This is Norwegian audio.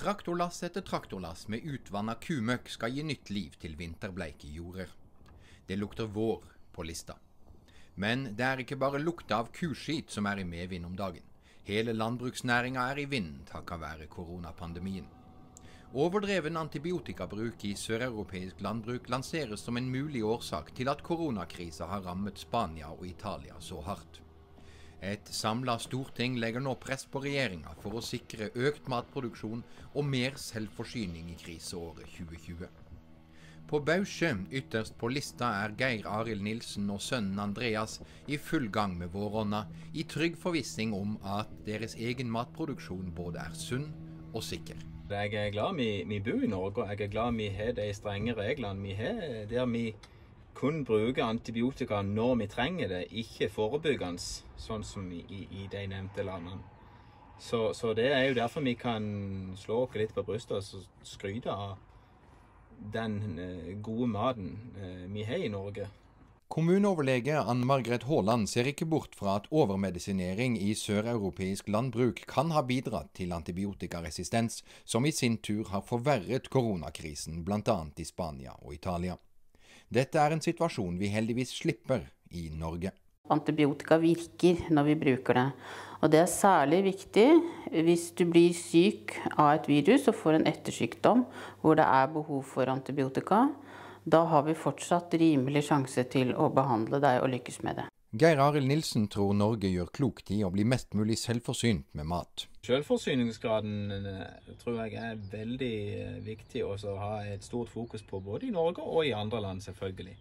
Traktorlass etter traktorlass med utvanna kumøkk skal gi nytt liv til vinterbleike jorder. Det lukter vår på lista. Men det er ikke bare lukta av kuskit som er i medvind om dagen. Hele landbruksnæringa er i vinden takket være koronapandemien. Overdreven antibiotikabruk i søreuropeisk landbruk lanseres som en mulig årsak til at koronakrisa har rammet Spania og Italia så hardt. Et samla storting legger nå press på regjeringa for å sikre økt matproduksjon og mer selvforsyning i kriseåret 2020. På Bausje, ytterst på lista, er Geir Arild Nilsen og sønnen Andreas i full gang med våronna, i trygg forvissning om at deres egen matproduksjon både er sunn og sikker. Jeg er glad vi, vi bor i Norge, og jeg er glad vi har de strenge reglene vi har, der vi kun bruke antibiotika når vi trenger det, ikke forebyggende, sånn som i, i, de nevnte landene. Så, så, det er jo derfor vi kan slå oss litt på brystet og skryte av den eh, gode maten eh, vi har i Norge. Kommuneoverlege Ann Margret Haaland ser ikke bort fra at overmedisinering i søreuropeisk landbruk kan ha bidratt til antibiotikaresistens, som i sin tur har forverret koronakrisen bl.a. i Spania og Italia. Dette er en situasjon vi heldigvis slipper i Norge. Antibiotika virker når vi bruker det. Og det er særlig viktig hvis du blir syk av et virus og får en ettersykdom hvor det er behov for antibiotika. Da har vi fortsatt rimelig sjanse til å behandle deg og lykkes med det. Geir Arild Nilsen tror Norge gjør klokt i å bli mest mulig selvforsynt med mat. Selvforsyningsgraden eh, tror jeg er veldig eh, viktig å ha et stort fokus på både i Norge og i andre land, selvfølgelig.